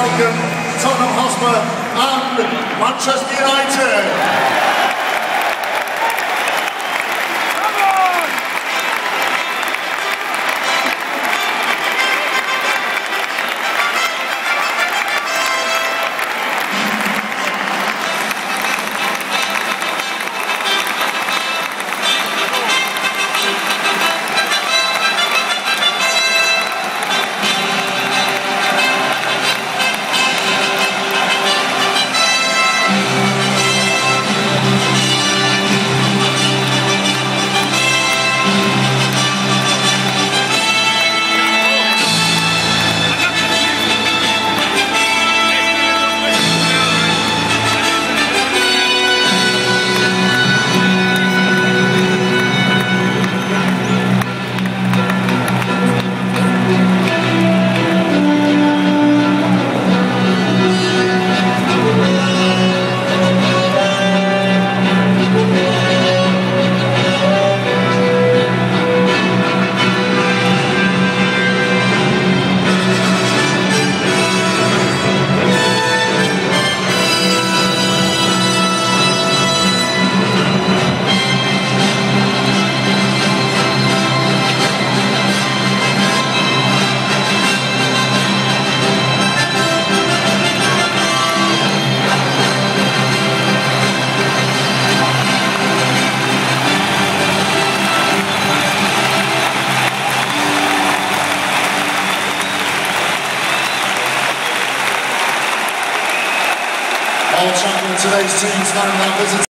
welcome Tottenham Hotspur and Manchester United. All champion today's team's now visit.